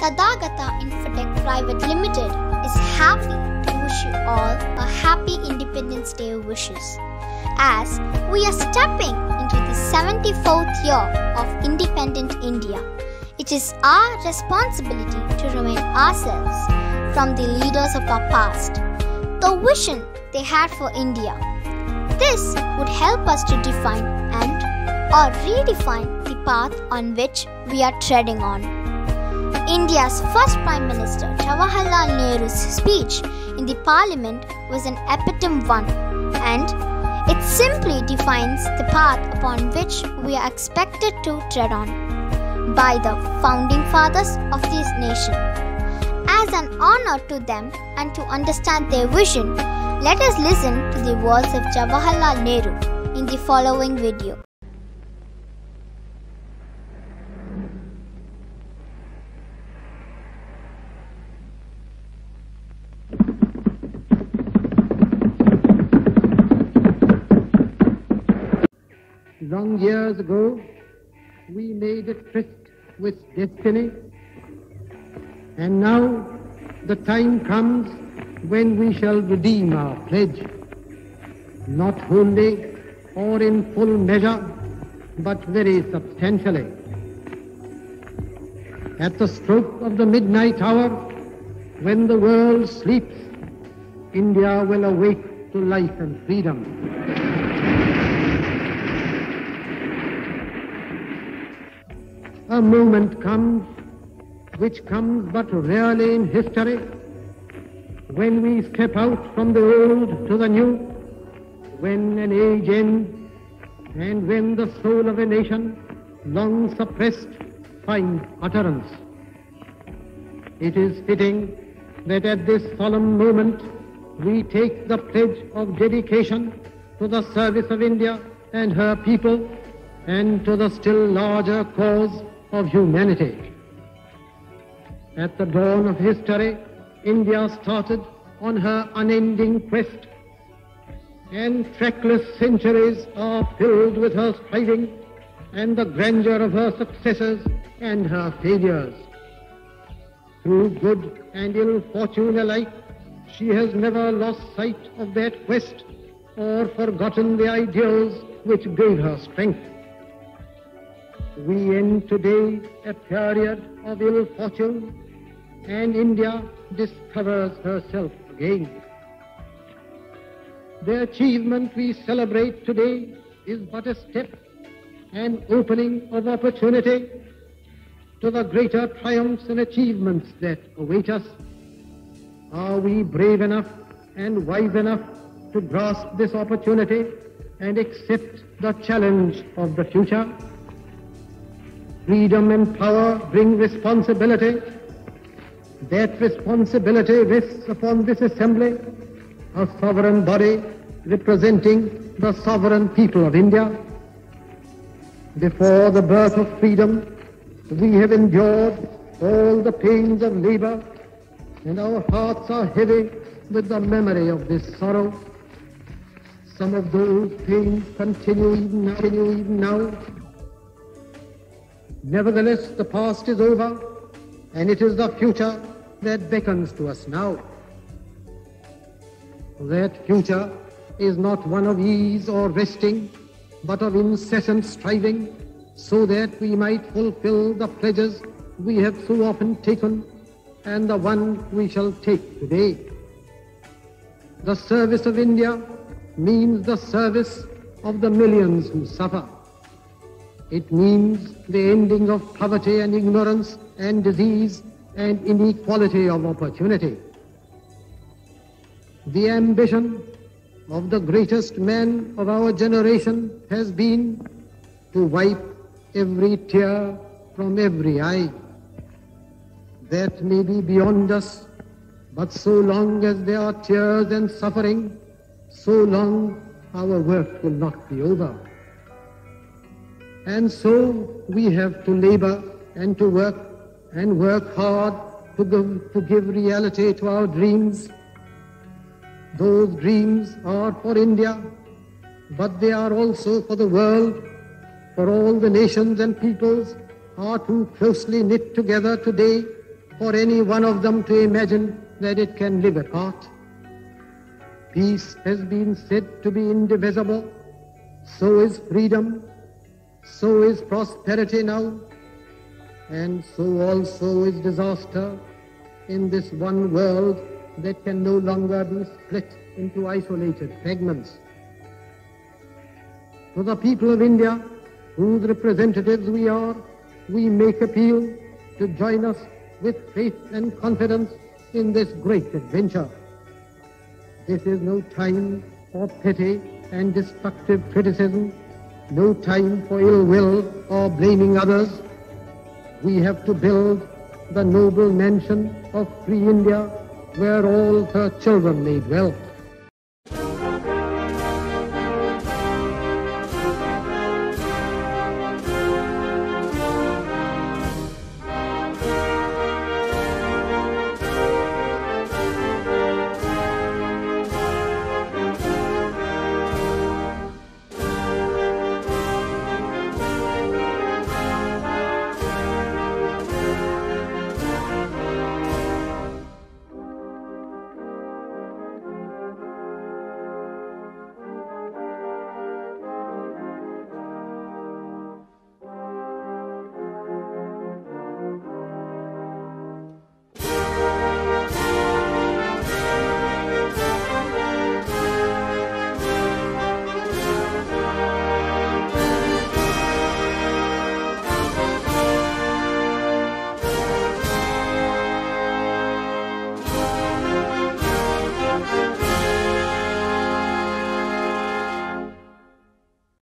Tadagata Infotech Private Limited is happy to wish you all a happy Independence Day wishes. As we are stepping into the 74th year of independent India, it is our responsibility to remind ourselves from the leaders of our past, the vision they had for India. This would help us to define and or redefine the path on which we are treading on. India's first Prime Minister Jawaharlal Nehru's speech in the Parliament was an epitome one, and it simply defines the path upon which we are expected to tread on by the founding fathers of this nation. As an honor to them and to understand their vision, let us listen to the words of Jawaharlal Nehru in the following video. Long years ago, we made a tryst with destiny, and now the time comes when we shall redeem our pledge, not wholly or in full measure, but very substantially. At the stroke of the midnight hour, when the world sleeps, India will awake to life and freedom. A moment comes, which comes but rarely in history, when we step out from the old to the new, when an age ends, and when the soul of a nation, long suppressed, finds utterance. It is fitting that at this solemn moment we take the pledge of dedication to the service of India and her people and to the still larger cause of humanity. At the dawn of history, India started on her unending quest, and trackless centuries are filled with her striving and the grandeur of her successes and her failures. Through good and ill fortune alike, she has never lost sight of that quest or forgotten the ideals which gave her strength. We end today a period of ill fortune, and India discovers herself again. The achievement we celebrate today is but a step, an opening of opportunity to the greater triumphs and achievements that await us. Are we brave enough and wise enough to grasp this opportunity and accept the challenge of the future? Freedom and power bring responsibility. That responsibility rests upon this assembly, a sovereign body representing the sovereign people of India. Before the birth of freedom, we have endured all the pains of labor, and our hearts are heavy with the memory of this sorrow. Some of those pains continue even now. Nevertheless, the past is over, and it is the future that beckons to us now. That future is not one of ease or resting, but of incessant striving, so that we might fulfill the pledges we have so often taken and the one we shall take today. The service of India means the service of the millions who suffer. It means the ending of poverty and ignorance and disease and inequality of opportunity. The ambition of the greatest man of our generation has been to wipe every tear from every eye. That may be beyond us, but so long as there are tears and suffering, so long our work will not be over. And so we have to labor and to work and work hard to give, to give reality to our dreams. Those dreams are for India, but they are also for the world, for all the nations and peoples are too closely knit together today for any one of them to imagine that it can live apart. Peace has been said to be indivisible, so is freedom, so is prosperity now, and so also is disaster in this one world that can no longer be split into isolated fragments. To the people of India, whose representatives we are, we make appeal to join us with faith and confidence in this great adventure. This is no time for petty and destructive criticism, no time for ill will or blaming others. We have to build the noble mansion of free India where all her children may dwell.